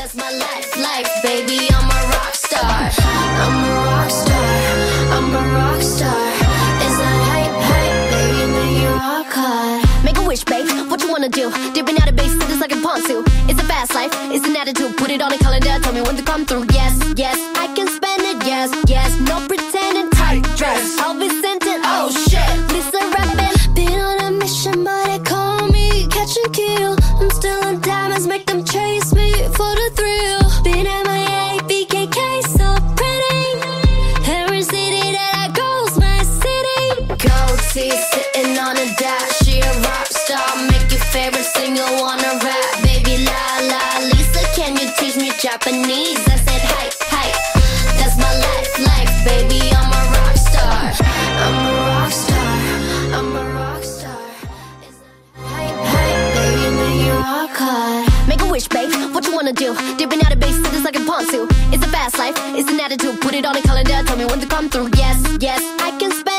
That's my life, life, baby. I'm a rock star. I'm a rock star. I'm a rock star. Is that hype, hype, baby? Make you rock hard. Make a wish, babe. What you wanna do? Dipping out of base, just like a ponzu. It's a fast life, it's an attitude. Put it on a calendar, tell me when to come through. Yes, yes, I can spend it. Yes, yes, no pretending. Tight dress, I'll be sent it. Oh shit, Lisa rapping. Been on a mission, but they call me catch and kill. I'm still on diamonds, make them chase sitting on a dash. She a rock star, make your favorite singer wanna rap. Baby la la, Lisa, can you teach me Japanese? I said hi, hi. That's my life, life, baby. I'm a rock star. I'm a rock star. I'm a rock star. Is that hype, hype, baby? Make you rock hard. Make a wish, babe. What you wanna do? Dipping out of base, just like a ponzu. It's a fast life, it's an attitude. Put it on a calendar, tell me when to come through. Yes, yes, I can spend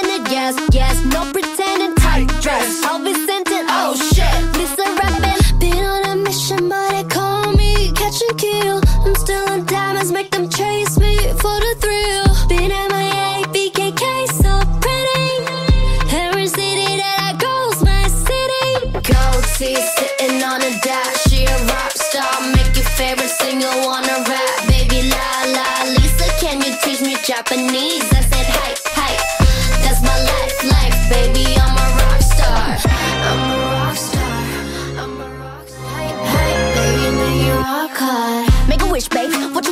pretending. Tight dress, I'll be sent. Oh shit, Lisa rapping. Been on a mission, but they call me catch and kill. I'm still on diamonds, make them chase me for the thrill. Been MIA, BKK, so pretty. City that my city. Sitting on a dash. She a rock star, make your favorite singer wanna rap. Baby la la, Lisa, can you teach me Japanese? I said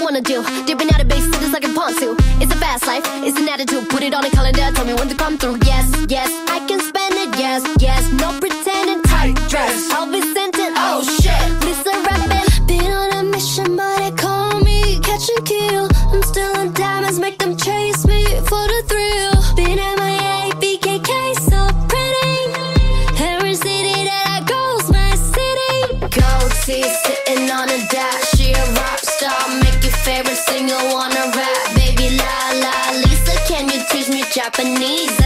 wanna do? Dipping out of base, just like a ponzu. It's a fast life, it's an attitude. Put it on a calendar, tell me when to come through. Yes, yes, I can spend it. Yes, yes, no pretending. Tight dress, I'll be sent it. Oh shit, Lisa rapping. Been on a mission, but they call me catch and kill. I'm still on diamonds, make them chase me for the thrill. Been MIA, BKK, so pretty. Every city that I go's my city. Gold teeth sitting on a dash. She a rock star, favorite singer wanna rap. Baby la la, Lisa, can you teach me Japanese?